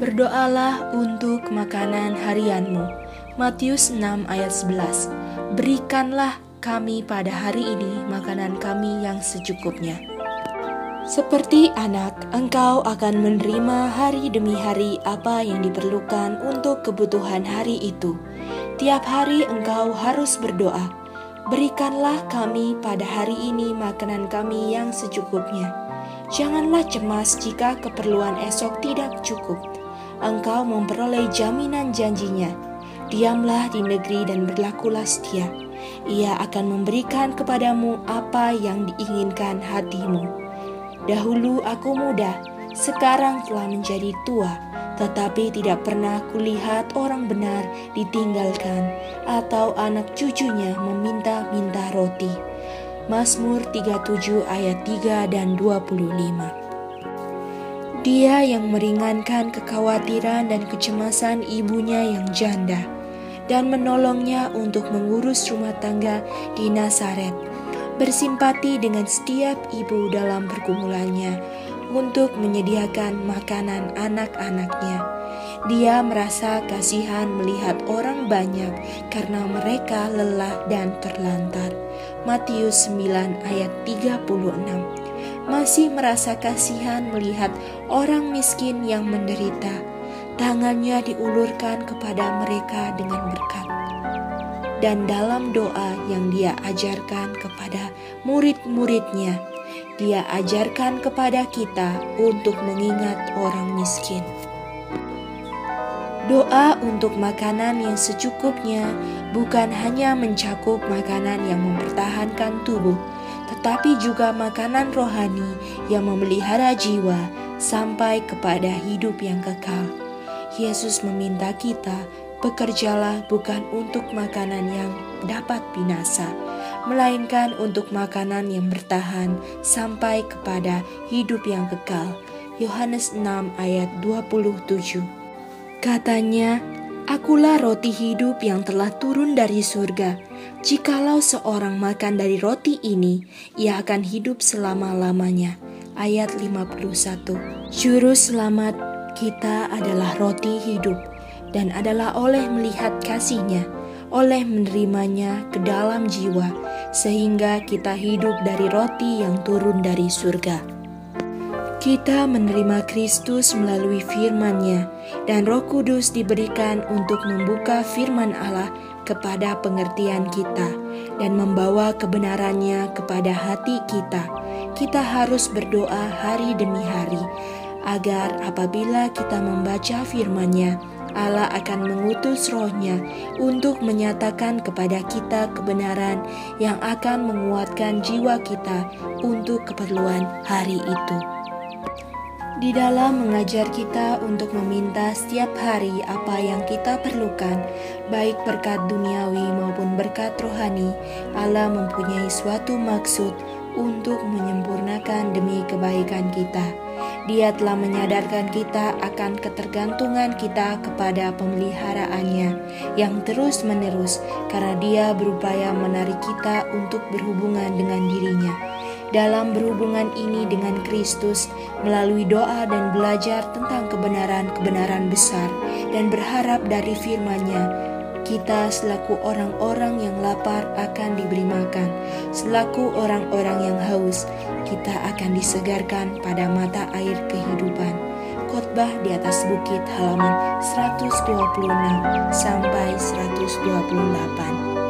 Berdoalah untuk makanan harianmu. Matius 6 ayat 11. Berikanlah kami pada hari ini makanan kami yang secukupnya. Seperti anak, engkau akan menerima hari demi hari apa yang diperlukan untuk kebutuhan hari itu. Tiap hari engkau harus berdoa, "Berikanlah kami pada hari ini makanan kami yang secukupnya." Janganlah cemas jika keperluan esok tidak cukup. Engkau memperoleh jaminan janjinya. Diamlah di negeri dan berlakulah setia. Ia akan memberikan kepadamu apa yang diinginkan hatimu. Dahulu aku muda, sekarang telah menjadi tua, tetapi tidak pernah kulihat orang benar ditinggalkan atau anak cucunya meminta-minta roti. Mazmur 37 ayat 3 dan 25. Dia yang meringankan kekhawatiran dan kecemasan ibunya yang janda dan menolongnya untuk mengurus rumah tangga di Nazaret bersimpati dengan setiap ibu dalam pergumulannya untuk menyediakan makanan anak-anaknya. Dia merasa kasihan melihat orang banyak karena mereka lelah dan terlantar. Matius 9 ayat 36 Masih merasa kasihan melihat orang miskin yang menderita. Tangannya diulurkan kepada mereka dengan berkat dan dalam doa yang dia ajarkan kepada murid-muridnya, dia ajarkan kepada kita untuk mengingat orang miskin. Doa untuk makanan yang secukupnya bukan hanya mencakup makanan yang mempertahankan tubuh, tetapi juga makanan rohani yang memelihara jiwa sampai kepada hidup yang kekal. Yesus meminta kita bekerjalah bukan untuk makanan yang dapat binasa, melainkan untuk makanan yang bertahan sampai kepada hidup yang kekal. Yohanes 6 ayat 27 Katanya, Akulah roti hidup yang telah turun dari surga. Jikalau seorang makan dari roti ini, ia akan hidup selama-lamanya. Ayat 51 Juru selamat kita adalah roti hidup dan adalah oleh melihat kasihnya, oleh menerimanya ke dalam jiwa, sehingga kita hidup dari roti yang turun dari surga. Kita menerima Kristus melalui firman-Nya, dan Roh Kudus diberikan untuk membuka firman Allah kepada pengertian kita dan membawa kebenarannya kepada hati kita. Kita harus berdoa hari demi hari, agar apabila kita membaca firman-Nya, Allah akan mengutus rohnya untuk menyatakan kepada kita kebenaran yang akan menguatkan jiwa kita untuk keperluan hari itu. Di dalam mengajar kita untuk meminta setiap hari apa yang kita perlukan, baik berkat duniawi maupun berkat rohani, Allah mempunyai suatu maksud untuk menyempurnakan demi kebaikan kita dia telah menyadarkan kita akan ketergantungan kita kepada pemeliharaannya yang terus-menerus karena dia berupaya menarik kita untuk berhubungan dengan dirinya. Dalam berhubungan ini dengan Kristus melalui doa dan belajar tentang kebenaran-kebenaran besar dan berharap dari firman-Nya kita selaku orang-orang yang lapar akan diberi makan, selaku orang-orang yang haus, kita akan disegarkan pada mata air kehidupan. Khotbah di atas bukit halaman 126 sampai 128.